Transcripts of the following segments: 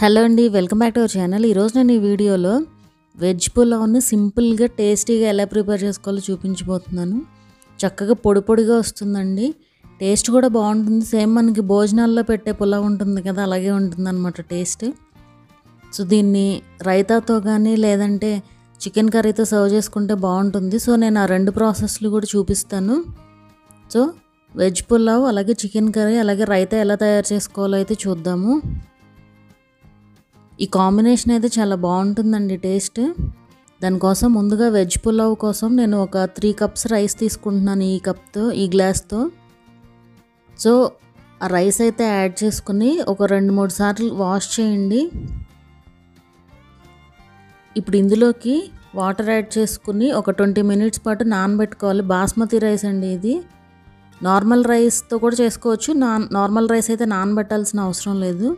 Hello అండి welcome back to our channel. ఈరోజు నేను ఈ వీడియోలో వెజ్ పులావ్ని సింపుల్గా టేస్టీగా ఎలా ప్రిపేర్ చేసుకోవాలో చూపించబోతున్నాను. చక్కగా పొడి పొడిగా వస్తుందండి. టేస్ట్ కూడా బాగుంటుంది. సేమ్ మనకి భోజనాల్లో పెట్టే పులావ్ ఉంటుంది కదా అలాగే ఉంటుంది అనమాట టేస్ట్. సో దీన్ని రైతాతో కానీ లేదంటే చికెన్ కర్రీతో సర్వ్ చేసుకుంటే బాగుంటుంది. సో నేను ఆ రెండు ప్రాసెస్లు కూడా చూపిస్తాను. సో వెజ్ పులావ్ అలాగే చికెన్ కర్రీ అలాగే రైతా ఎలా తయారు చేసుకోవాలో అయితే చూద్దాము. ఈ కాంబినేషన్ అయితే చాలా బాగుంటుందండి టేస్ట్. దానికోసం ముందుగా వెజ్ పులావ్ కోసం నేను ఒక త్రీ కప్స్ రైస్ తీసుకుంటున్నాను ఈ కప్తో ఈ గ్లాస్తో. సో ఆ రైస్ అయితే యాడ్ చేసుకుని ఒక రెండు మూడు సార్లు వాష్ చేయండి. ఇప్పుడు ఇందులోకి వాటర్ యాడ్ చేసుకుని ఒక ట్వంటీ మినిట్స్ పాటు నానబెట్టుకోవాలి. బాస్మతి రైస్ అండి ఇది. నార్మల్ రైస్తో కూడా చేసుకోవచ్చు. నాన్ నార్మల్ రైస్ అయితే నానబెట్టాల్సిన అవసరం లేదు.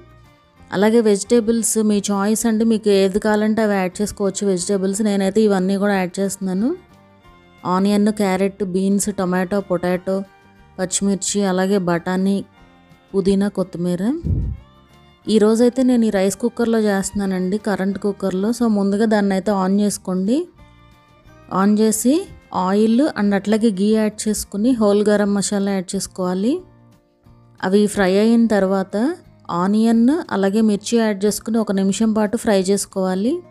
అలాగే వెజిటేబుల్స్ మీ చాయిస్ అండి మీకు ఏది కావాలంటే అవి యాడ్ చేసుకోవచ్చు. వెజిటేబుల్స్ నేనైతే ఇవన్నీ కూడా యాడ్ చేస్తున్నాను. Onion carrot beans tomato potato పచ్చిమిర్చి అలాగే బఠానీ పుదీనా కొత్తిమీర. ఈరోజైతే నేను ఈ రైస్ కుక్కర్లో చేస్తున్నానండి కరెంట్ కుక్కర్లో. సో ముందుగా దాన్ని అయితే ఆన్ చేసుకోండి. ఆన్ చేసి ఆయిల్ అండ్ అట్లాగే గీ యాడ్ చేసుకుని హోల్ గరం మసాలా యాడ్ చేసుకోవాలి. అవి ఫ్రై అయిన తర్వాత ఆనియన్ అలాగే మిర్చి యాడ్ చేసుకుని ఒక నిమిషం పాటు ఫ్రై చేసుకోవాలి.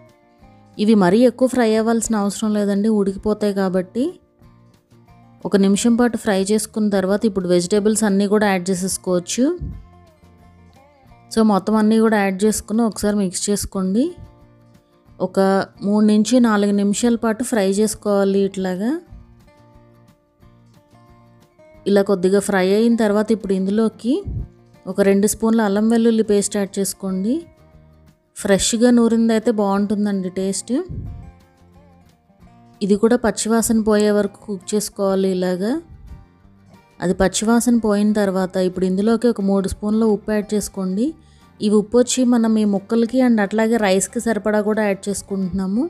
ఇవి మరీ ఎక్కువ ఫ్రై అవ్వాల్సిన అవసరం లేదండి ఉడికిపోతాయి కాబట్టి. ఒక నిమిషం పాటు ఫ్రై చేసుకున్న తర్వాత ఇప్పుడు వెజిటేబుల్స్ అన్నీ కూడా యాడ్ చేసేసుకోవచ్చు. సో మొత్తం అన్నీ కూడా యాడ్ చేసుకుని ఒకసారి మిక్స్ చేసుకోండి. ఒక మూడు నుంచి నాలుగు నిమిషాల పాటు ఫ్రై చేసుకోవాలి ఇట్లాగా. ఇలా కొద్దిగా ఫ్రై అయిన తర్వాత ఇప్పుడు ఇందులోకి ఒక రెండు స్పూన్ల అల్లం వెల్లుల్లి పేస్ట్ యాడ్ చేసుకోండి. ఫ్రెష్గా నూరింది అయితే బాగుంటుందండి టేస్ట్. ఇది కూడా పచ్చివాసన పోయే వరకు కుక్ చేసుకోవాలి ఇలాగా. అది పచ్చివాసన పోయిన తర్వాత ఇప్పుడు ఇందులోకి ఒక మూడు స్పూన్ల ఉప్పు యాడ్ చేసుకోండి. ఈ ఉప్పు వచ్చి మనం ఈ ముక్కలకి అండ్ అట్లాగే రైస్కి సరిపడా కూడా యాడ్ చేసుకుంటున్నాము.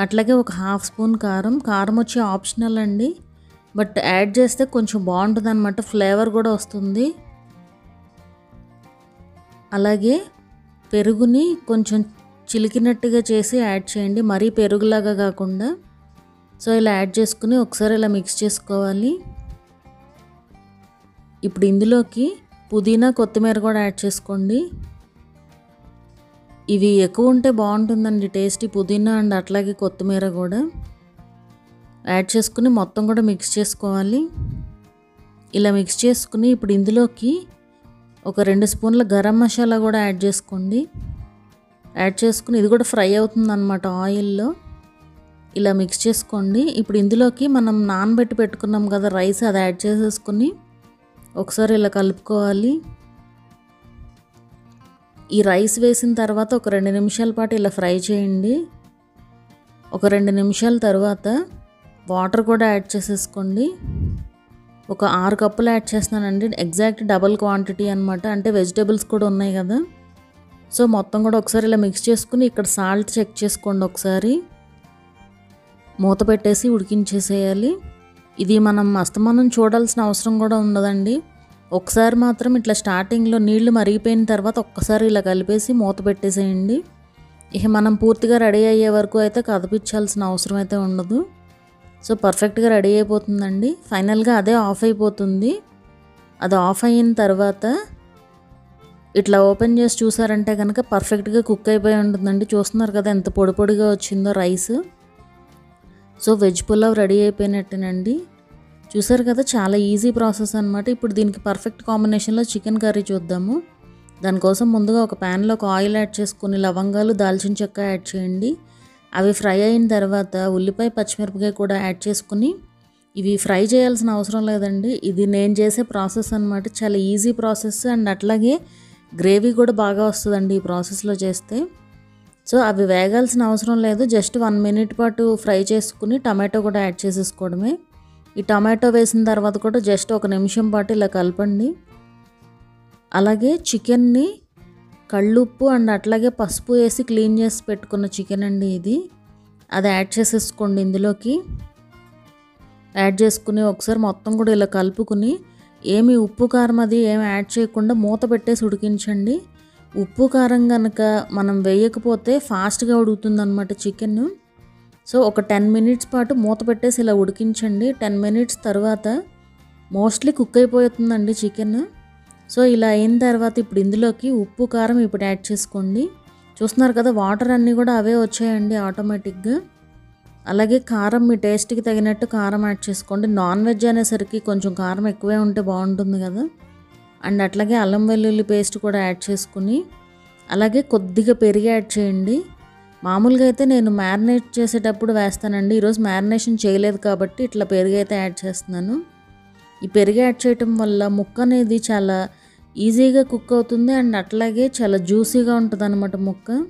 అట్లాగే ఒక హాఫ్ స్పూన్ కారం. కారం వచ్చి ఆప్షనల్ అండి. బట్ యాడ్ చేస్తే కొంచెం బాగుంటుంది అనమాట ఫ్లేవర్ కూడా వస్తుంది. అలాగే పెరుగుని కొంచెం చిలికినట్టుగా చేసి యాడ్ చేయండి. మరీ పెరుగులాగా కాకుండా. సో ఇలా యాడ్ చేసుకుని ఒకసారి ఇలా మిక్స్ చేసుకోవాలి. ఇప్పుడు ఇందులోకి పుదీనా కొత్తిమీర కూడా యాడ్ చేసుకోండి. ఇవి ఎక్కువ ఉంటే బాగుంటుందండి టేస్ట్ పుదీనా అండ్ అట్లాగే కొత్తిమీర కూడా. యాడ్ చేసుకుని మొత్తం కూడా మిక్స్ చేసుకోవాలి. ఇలా మిక్స్ చేసుకుని ఇప్పుడు ఇందులోకి ఒక రెండు స్పూన్ల గరం మసాలా కూడా యాడ్ చేసుకోండి. యాడ్ చేసుకుని ఇది కూడా ఫ్రై అవుతుంది అనమాట ఆయిల్లో. ఇలా మిక్స్ చేసుకోండి. ఇప్పుడు ఇందులోకి మనం నానబెట్టి పెట్టుకున్నాం కదా రైస్ అది యాడ్ చేసేసుకుని ఒకసారి ఇలా కలుపుకోవాలి. ఈ రైస్ వేసిన తర్వాత ఒక రెండు నిమిషాల పాటు ఇలా ఫ్రై చేయండి. ఒక రెండు నిమిషాల తర్వాత వాటర్ కూడా యాడ్ చేసేసుకోండి. ఒక ఆరు కప్పులు యాడ్ చేస్తున్నానండి. ఎగ్జాక్ట్ డబల్ క్వాంటిటీ అనమాట అంటే వెజిటేబుల్స్ కూడా ఉన్నాయి కదా. సో మొత్తం కూడా ఒకసారి ఇలా మిక్స్ చేసుకుని ఇక్కడ సాల్ట్ చెక్ చేసుకోండి ఒకసారి. మూత పెట్టేసి ఉడికించేసేయాలి. ఇది మనం అస్తమానం చూడాల్సిన అవసరం కూడా ఉండదండి. ఒకసారి మాత్రం ఇట్లా స్టార్టింగ్లో నీళ్ళు మరిగిపోయిన తర్వాత ఒక్కసారి ఇలా కలిపేసి మూత పెట్టేసేయండి. ఇక మనం పూర్తిగా రెడీ అయ్యే వరకు అయితే కదిపించాల్సిన అవసరం అయితే ఉండదు. సో పర్ఫెక్ట్గా రెడీ అయిపోతుందండి. ఫైనల్గా అదే ఆఫ్ అయిపోతుంది. అది ఆఫ్ అయిన తర్వాత ఇట్లా ఓపెన్ చేసి చూసారంటే కనుక పర్ఫెక్ట్గా కుక్ అయిపోయి ఉంటుందండి. చూస్తున్నారు కదా ఎంత పొడి పొడిగా వచ్చిందో rice. So veg pulao ready అయిపోయినట్టేనండి. చూసారు కదా చాలా ఈజీ ప్రాసెస్ అనమాట ఇప్పుడు దీనికి పర్ఫెక్ట్ కాంబినేషన్లో చికెన్ కర్రీ చూద్దాము. దానికోసం ముందుగా ఒక ప్యాన్లో ఒక ఆయిల్ యాడ్ చేసుకుని లవంగాలు దాల్చిన చెక్క యాడ్ చేయండి. అవి ఫ్రై అయిన తర్వాత ఉల్లిపాయ పచ్చిమిరపకాయ కూడా యాడ్ చేసుకుని ఇవి ఫ్రై చేయాల్సిన అవసరం లేదండి. ఇది నేను చేసే ప్రాసెస్ అనమాట చాలా ఈజీ ప్రాసెస్ అండ్ అట్లాగే గ్రేవీ కూడా బాగా వస్తుందండి ఈ ప్రాసెస్లో చేస్తే. సో అవి వేగాల్సిన అవసరం లేదు. జస్ట్ వన్ మినిట్ పాటు ఫ్రై చేసుకుని టమాటో కూడా యాడ్ చేసేసుకోవడమే. ఈ టమాటో వేసిన తర్వాత కూడా జస్ట్ ఒక నిమిషం పాటు ఇలా కలపండి. అలాగే చికెన్ని కళ్ళుప్పు అండ్ అట్లాగే పసుపు వేసి క్లీన్ చేసి పెట్టుకున్న చికెన్ అండి ఇది. అది యాడ్ చేసేసుకోండి ఇందులోకి. యాడ్ చేసుకుని ఒకసారి మొత్తం కూడా ఇలా కలుపుకుని ఏమి ఉప్పు కారం అది ఏమి యాడ్ చేయకుండా మూత పెట్టేసి ఉడికించండి. ఉప్పు కారం కనుక మనం వేయకపోతే ఫాస్ట్గా ఉడుకుతుందన్నమాట చికెన్. సో ఒక టెన్ మినిట్స్ పాటు మూత పెట్టేసి ఇలా ఉడికించండి. టెన్ మినిట్స్ తర్వాత మోస్ట్లీ కుక్ అయిపోతుందండి చికెన్. సో ఇలా అయిన తర్వాత ఇప్పుడు ఇందులోకి ఉప్పు కారం ఇప్పుడు యాడ్ చేసుకోండి. చూస్తున్నారు కదా వాటర్ అన్నీ కూడా అవే వచ్చాయండి ఆటోమేటిక్గా. అలాగే కారం మీ టేస్ట్కి తగినట్టు కారం యాడ్ చేసుకోండి. నాన్ వెజ్ అనేసరికి కొంచెం కారం ఎక్కువే ఉంటే బాగుంటుంది కదా. అండ్ అట్లాగే అల్లం వెల్లుల్లి పేస్ట్ కూడా యాడ్ చేసుకుని అలాగే కొద్దిగా పెరిగి యాడ్ చేయండి. మామూలుగా అయితే నేను మ్యారినేట్ చేసేటప్పుడు వేస్తానండి. ఈరోజు మ్యారినేషన్ చేయలేదు కాబట్టి ఇట్లా పెరుగు అయితే యాడ్ చేస్తున్నాను. ఈ పెరుగు యాడ్ చేయటం వల్ల ముక్క అనేది చాలా ఈజీగా కుక్ అవుతుంది అండ్ అట్లాగే చాలా జ్యూసీగా ఉంటుంది అనమాట ముక్క.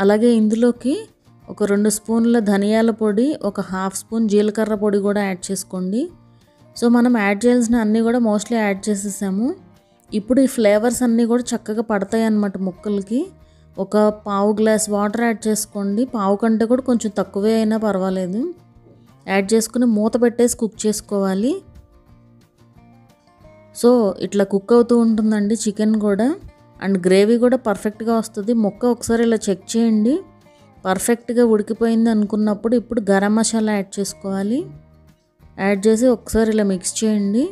అలాగే ఇందులోకి ఒక రెండు స్పూన్ల ధనియాల పొడి ఒక హాఫ్ స్పూన్ జీలకర్ర పొడి కూడా యాడ్ చేసుకోండి. సో మనం యాడ్ చేయాల్సిన అన్నీ కూడా మోస్ట్లీ యాడ్ చేసేసాము. ఇప్పుడు ఈ ఫ్లేవర్స్ అన్నీ కూడా చక్కగా పడతాయి అన్నమాట ముక్కలకి. ఒక పావు గ్లాస్ వాటర్ యాడ్ చేసుకోండి. పావు కంటే కూడా కొంచెం తక్కువే అయినా పర్వాలేదు. యాడ్ చేసుకుని మూత పెట్టేసి కుక్ చేసుకోవాలి. సో ఇట్లా కుక్ అవుతూ ఉంటుందండి చికెన్ కూడా. అండ్ గ్రేవీ కూడా పర్ఫెక్ట్గా వస్తుంది. ముక్క ఒకసారి ఇలా చెక్ చేయండి. పర్ఫెక్ట్గా ఉడికిపోయింది అనుకున్నప్పుడు ఇప్పుడు గరం మసాలా యాడ్ చేసుకోవాలి. యాడ్ చేసి ఒకసారి ఇలా మిక్స్ చేయండి.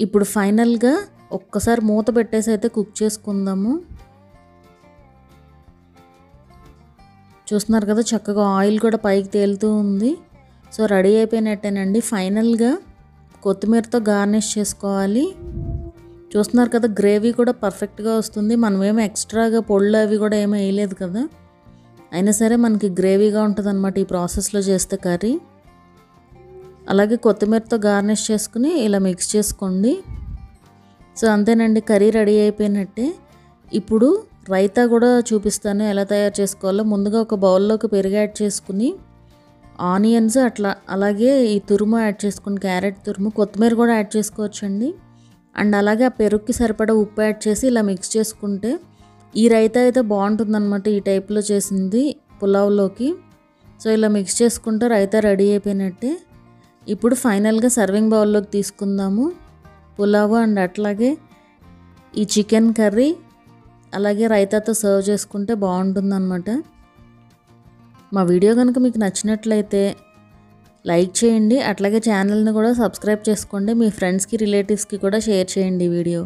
ఇప్పుడు ఫైనల్గా ఒక్కసారి మూత పెట్టేసి అయితే కుక్ చేసుకుందాము. చూస్తున్నారు కదా చక్కగా ఆయిల్ కూడా పైకి తేలుతూ ఉంది. సో రెడీ అయిపోయినట్టేనండి. ఫైనల్గా కొత్తిమీరతో గార్నిష్ చేసుకోవాలి. చూస్తున్నారు కదా గ్రేవీ కూడా పర్ఫెక్ట్గా వస్తుంది. మనం ఏమి ఎక్స్ట్రాగా పొళ్ళు అవి కూడా ఏమీ వేయలేదు కదా. అయినా సరే మనకి గ్రేవీగా ఉంటుంది అనమాట ఈ ప్రాసెస్లో చేస్తే కర్రీ. అలాగే కొత్తిమీరతో గార్నిష్ చేసుకుని ఇలా మిక్స్ చేసుకోండి. సో అంతేనండి కర్రీ రెడీ అయిపోయినట్టే. ఇప్పుడు రైతా కూడా చూపిస్తాను ఎలా తయారు చేసుకోవాలో. ముందుగా ఒక బౌల్లోకి పెరుగు యాడ్ చేసుకుని ఆనియన్స్ అట్లా అలాగే ఈ తురుము యాడ్ చేసుకుని క్యారెట్ తురుము కొత్తిమీర కూడా యాడ్ చేసుకోవచ్చండి. అండ్ అలాగే ఆ పెరుగుకి సరిపడా ఉప్పు యాడ్ చేసి ఇలా మిక్స్ చేసుకుంటే ఈ రైతా అయితే బాగుంటుందన్నమాట ఈ టైప్లో చేసింది పులావ్లోకి. సో ఇలా మిక్స్ చేసుకుంటే రైతా రెడీ అయిపోయినట్టే. ఇప్పుడు ఫైనల్గా సర్వింగ్ బౌల్లోకి తీసుకుందాము. పులావ్ అండ్ అట్లాగే ఈ చికెన్ కర్రీ అలాగే రైతాతో సర్వ్ చేసుకుంటే బాగుంటుందన్నమాట. మా వీడియో కనుక మీకు నచ్చినట్లయితే లైక్ చేయండి. అట్లాగే ఛానల్ని కూడా సబ్స్క్రైబ్ చేసుకోండి. మీ ఫ్రెండ్స్కి రిలేటివ్స్కి కూడా షేర్ చేయండి వీడియో.